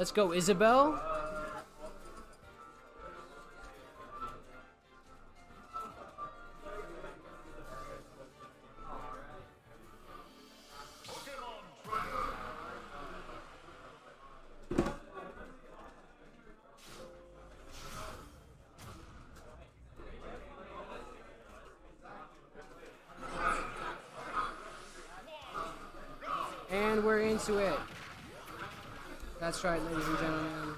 Let's go, Isabelle. And we're into it. That's right, ladies and gentlemen.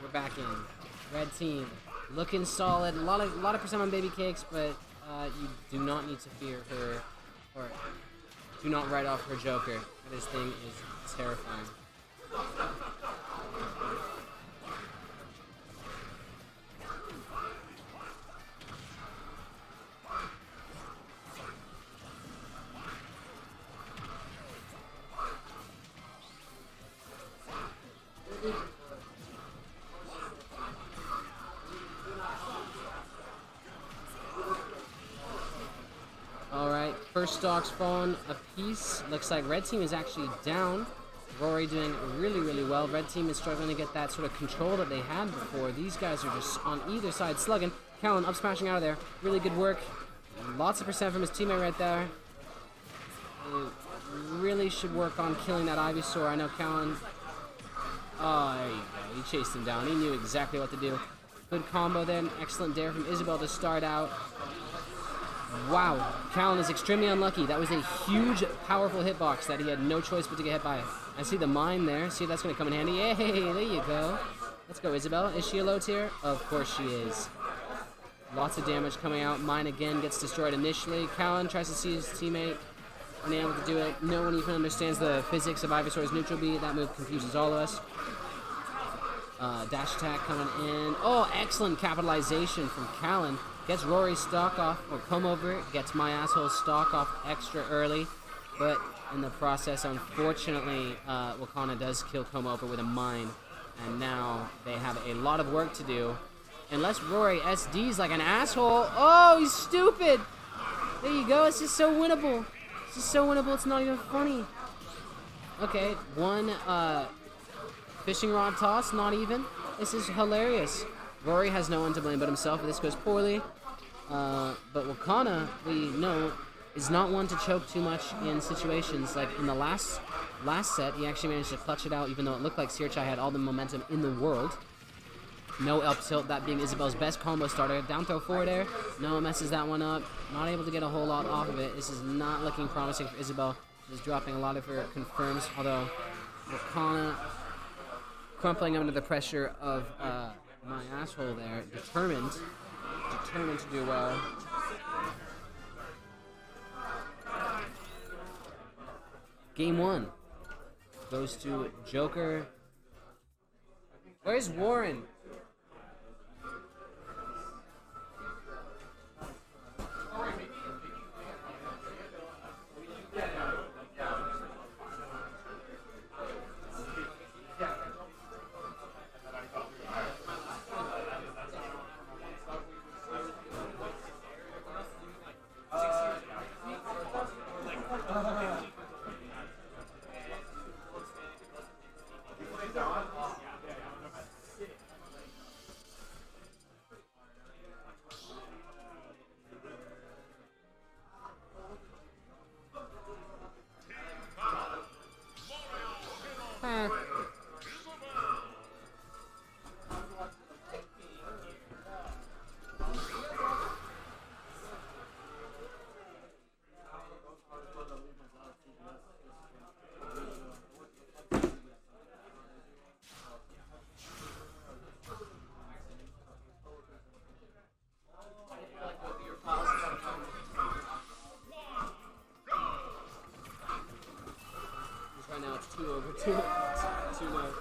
We're back in. Red team, looking solid. A lot of, lot of percent on Babycakes, but uh, you do not need to fear her, or do not write off her Joker. This thing is terrifying. Alright, first stock's spawn a piece. Looks like red team is actually down. Rory doing really, really well. Red team is struggling to get that sort of control that they had before. These guys are just on either side slugging. Callan up smashing out of there. Really good work. Lots of percent from his teammate right there. Uh, really should work on killing that Ivysaur. I know Callan. Oh, there you go. He chased him down. He knew exactly what to do. Good combo then. Excellent dare from Isabelle to start out. Wow, Callan is extremely unlucky. That was a huge, powerful hitbox that he had no choice but to get hit by. I see the mine there. See, that's going to come in handy. Hey, there you go. Let's go, Isabelle. Is she a low tier? Of course she is. Lots of damage coming out. Mine again gets destroyed initially. Callan tries to see his teammate. Unable to do it. No one even understands the physics of Ivysaur's neutral B. That move confuses all of us. Uh, dash attack coming in. Oh, excellent capitalization from Callan. Gets Rory's stock off, or Combover, gets my asshole stock off extra early. But in the process, unfortunately, uh, Wakana does kill Combover with a mine. And now they have a lot of work to do. Unless Rory SD's like an asshole. Oh, he's stupid! There you go, it's just so winnable. It's just so winnable, it's not even funny. Okay, one uh, fishing rod toss, not even. This is hilarious. Rory has no one to blame but himself if this goes poorly. Uh, but Wakana, we know, is not one to choke too much in situations. Like in the last last set, he actually managed to clutch it out, even though it looked like Searchai had all the momentum in the world. No up tilt, that being Isabelle's best combo starter. Down throw forward air. No, messes that one up. Not able to get a whole lot off of it. This is not looking promising for Isabelle. She's dropping a lot of her confirms, although Wakana crumpling under the pressure of uh, my asshole there, determined, determined to do well. Game one goes to Joker. Where's Warren? It's two over two. two.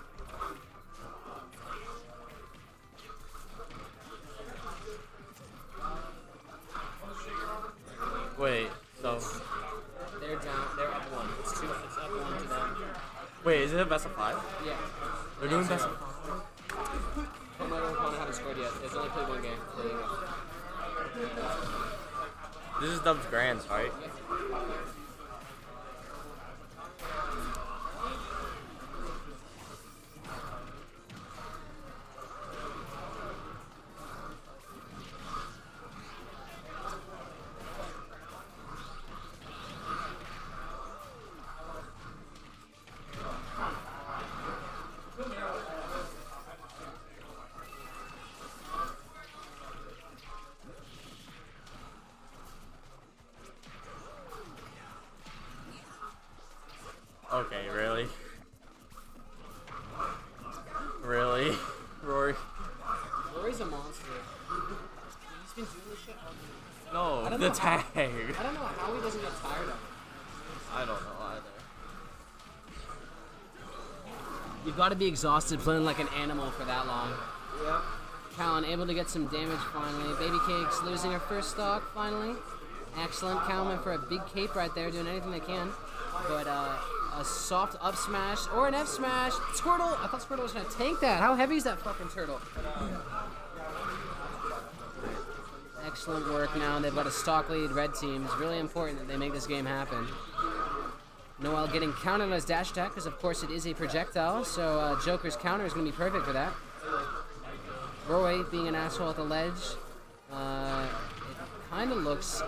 Wait, so They're down. They're up one. It's two. It's up one to them. wait, is it a best of five? Yeah. They're doing best of five. Komodo and haven't scored yet. They've only played one game. There you go. This is Dub's Grands, right? Okay, really? Really? Rory? Rory's a monster. He's been doing this shit all day. No, the know tag. I don't know how he doesn't get tired of it. I don't know either. You've got to be exhausted playing like an animal for that long. Yep. Callan able to get some damage finally. Baby Cakes losing her first stock finally. Excellent. Callan went for a big cape right there, doing anything they can. But uh, a soft up smash or an F smash. Squirtle! I thought Squirtle was to tank that. How heavy is that fucking turtle? Excellent work now. They've got a stock lead, red team. It's really important that they make this game happen. Noel getting countered on his dash attack because, of course, it is a projectile. So uh, Joker's counter is going to be perfect for that. Roy being an asshole at the ledge. Uh, it kind of looks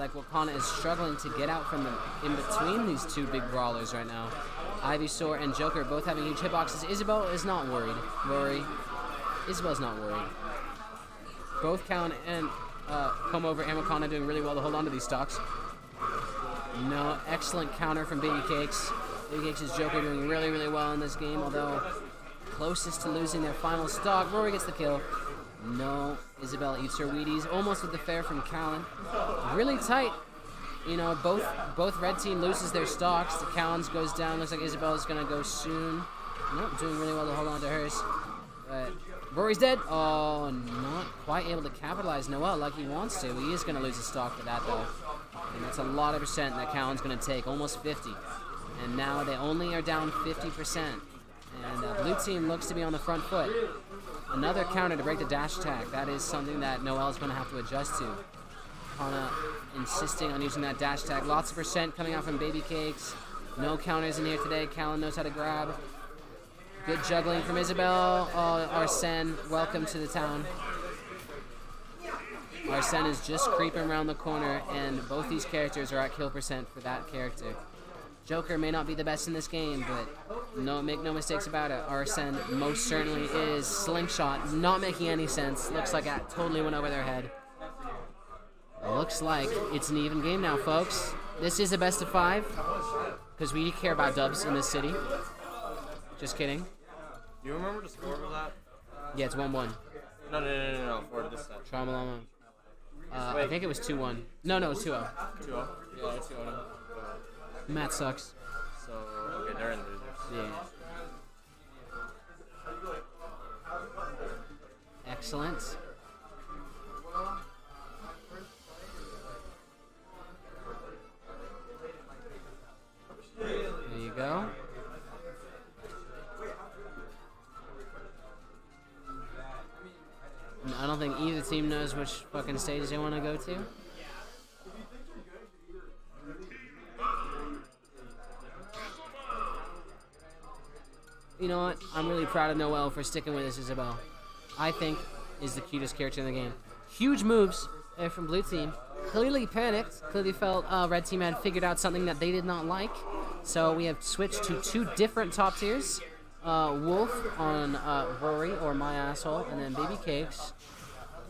like Wakana is struggling to get out from the, in between these two big brawlers right now. Ivysaur and Joker both having huge hitboxes. Isabelle is not worried. Rory. Isabelle's not worried. Both Callan and uh, Combover and Wakana doing really well to hold on to these stocks. No, excellent counter from Babycakes. Baby Cakes' is Joker doing really, really well in this game, although closest to losing their final stock. Rory gets the kill. No, Isabelle eats her Wheaties, almost with the fair from Callan. Really tight. You know, both both red team loses their stocks. The Callan's goes down. Looks like Isabelle's gonna go soon. Nope, doing really well to hold on to hers. But Rory's dead. Oh, not quite able to capitalize Noel like he wants to. He is gonna lose a stock for that though. And that's a lot of percent that Callan's gonna take, almost 50. And now they only are down 50%. And uh, blue team looks to be on the front foot. Another counter to break the dash attack. That is something that Noel is going to have to adjust to. Kana insisting on using that dash attack. Lots of percent coming out from Babycakes. No counters in here today. Callan knows how to grab. Good juggling from Isabelle. Oh, Arsene, welcome to the town. Arsene is just creeping around the corner, and both these characters are at kill percent for that character. Joker may not be the best in this game, but no, make no mistakes about it. Arsene most certainly is. Slingshot, not making any sense. Looks like that totally went over their head. Looks like it's an even game now, folks. This is a best of five, because we care about dubs in this city. Just kidding. Do you remember the score of that? Yeah, it's 1 1. No, no, no, no, no, for this set. Tramalama. Uh, I think it was 2 1. No, no, it was 2 0. 2 0. Yeah, it's 2 0. Matt sucks. Excellent. There you go. I don't think either team knows which fucking stage they want to go to. You know what? I'm really proud of Noel for sticking with this Isabelle. I think is the cutest character in the game. Huge moves uh, from blue team. Clearly panicked. Clearly felt uh, red team had figured out something that they did not like. So we have switched to two different top tiers. Uh, Wolf on uh, Rory or My Asshole, and then Babycakes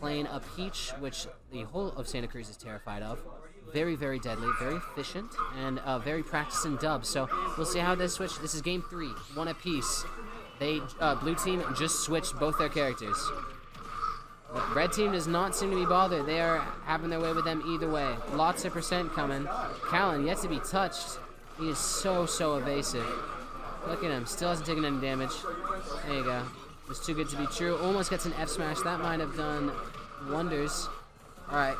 playing a Peach, which the whole of Santa Cruz is terrified of. Very, very deadly, very efficient, and uh, very practiced in dubs. So we'll see how this switch. This is game three, one apiece. They uh, blue team just switched both their characters. But red team does not seem to be bothered. They are having their way with them either way. Lots of percent coming. Callan yet to be touched. He is so so evasive. Look at him, still hasn't taken any damage. There you go. It's too good to be true. Almost gets an F smash. That might have done wonders. All right,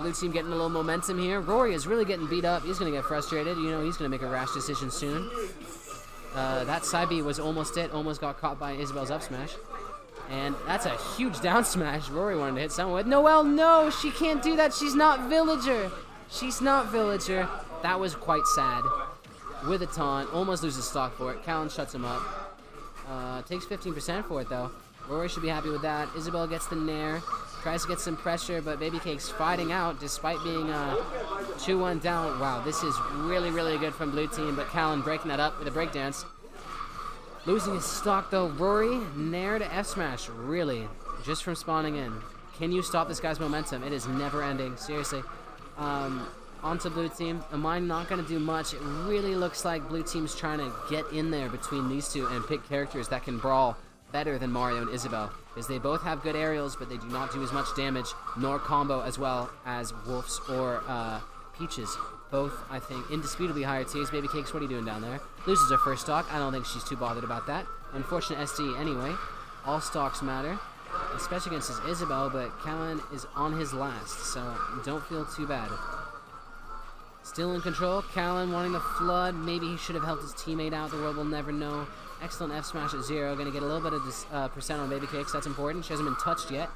blue team getting a little momentum here. Rory is really getting beat up. He's gonna get frustrated. You know, he's gonna make a rash decision soon. Uh, that side B was almost it. Almost got caught by Isabelle's up smash. And that's a huge down smash. Rory wanted to hit someone with. Noelle, no, she can't do that. She's not Villager. She's not Villager. That was quite sad. With a taunt, almost loses stock for it. Callan shuts him up. Uh, takes 15% for it though. Rory should be happy with that. Isabelle gets the nair. Tries to get some pressure, but Babycake's fighting out despite being uh, 2-1 down. Wow, this is really, really good from blue team, but Callan breaking that up with a breakdance. Losing his stock though, Rory, nair to F smash, really, just from spawning in. Can you stop this guy's momentum? It is never ending, seriously. Um, onto blue team. Am I not going to do much? It really looks like blue team's trying to get in there between these two and pick characters that can brawl better than Mario and Isabelle, Because they both have good aerials, but they do not do as much damage, nor combo as well as Wolf's or uh, Peach's. Both, I think, indisputably higher tiers. Babycakes, what are you doing down there? Loses her first stock. I don't think she's too bothered about that. Unfortunate SD anyway. All stocks matter, especially against his Isabelle, but Callan is on his last, so don't feel too bad. Still in control. Callan wanting to flood. Maybe he should have helped his teammate out. The world will never know. Excellent F smash at zero. Gonna get a little bit of this, uh, percent on Babycakes. That's important. She hasn't been touched yet.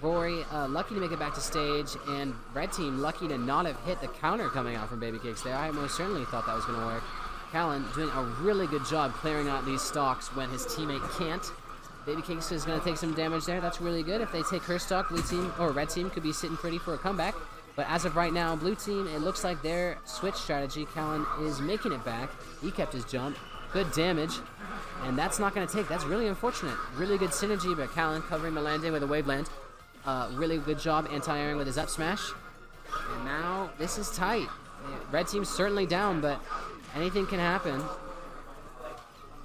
Rory uh, lucky to make it back to stage, and Red Team lucky to not have hit the counter coming out from Babycakes there. I most certainly thought that was going to work. Callan doing a really good job clearing out these stocks when his teammate can't. Babycakes is going to take some damage there. That's really good. If they take her stock, blue team or red team could be sitting pretty for a comeback. But as of right now, blue team, it looks like their switch strategy, Callan is making it back. He kept his jump. Good damage. And that's not going to take. That's really unfortunate. Really good synergy, but Callan covering the landing with a wave land. Uh, really good job anti-airing with his up smash. And now this is tight. Red team's certainly down, but anything can happen.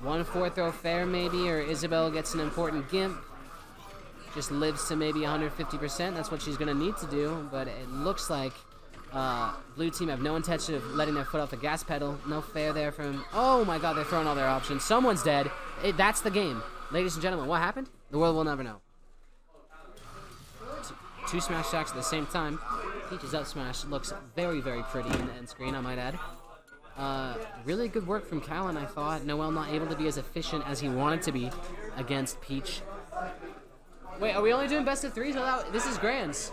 One four throw fair maybe, or Isabelle gets an important gimp. Just lives to maybe 150%. That's what she's going to need to do, but it looks like uh, blue team have no intention of letting their foot off the gas pedal. No fair there from... Oh my god, they're throwing all their options. Someone's dead. It, that's the game. Ladies and gentlemen, what happened? The world will never know. Two smash attacks at the same time. Peach's up smash looks very, very pretty in the end screen, I might add. Uh, really good work from Callan, I thought. Noel not able to be as efficient as he wanted to be against Peach. Wait, are we only doing best of threes? Without, this is grands.